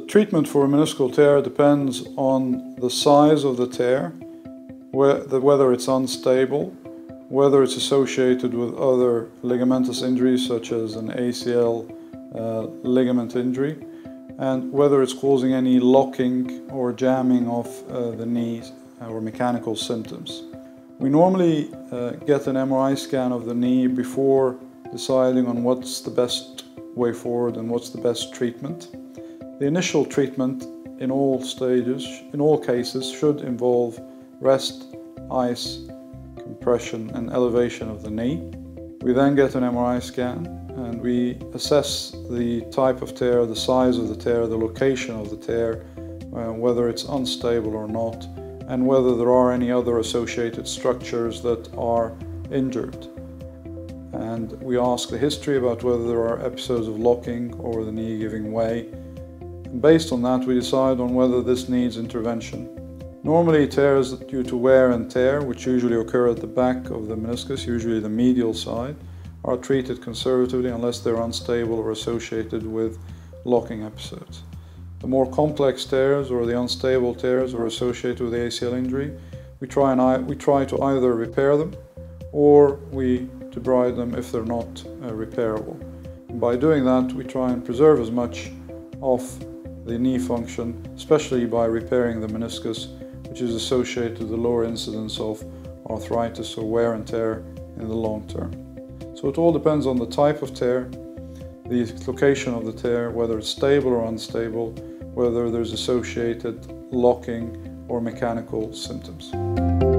treatment for a meniscal tear depends on the size of the tear, whether it's unstable, whether it's associated with other ligamentous injuries such as an ACL uh, ligament injury, and whether it's causing any locking or jamming of uh, the knees or mechanical symptoms. We normally uh, get an MRI scan of the knee before deciding on what's the best way forward and what's the best treatment. The initial treatment in all stages, in all cases, should involve rest, ice, compression, and elevation of the knee. We then get an MRI scan and we assess the type of tear, the size of the tear, the location of the tear, uh, whether it's unstable or not, and whether there are any other associated structures that are injured and we ask the history about whether there are episodes of locking or the knee giving way. Based on that, we decide on whether this needs intervention. Normally, tears due to wear and tear, which usually occur at the back of the meniscus, usually the medial side, are treated conservatively unless they're unstable or associated with locking episodes. The more complex tears or the unstable tears are associated with the ACL injury, we try, and we try to either repair them or we debride them if they're not uh, repairable. And by doing that, we try and preserve as much of the knee function, especially by repairing the meniscus, which is associated with the lower incidence of arthritis or wear and tear in the long term. So it all depends on the type of tear, the location of the tear, whether it's stable or unstable, whether there's associated locking or mechanical symptoms.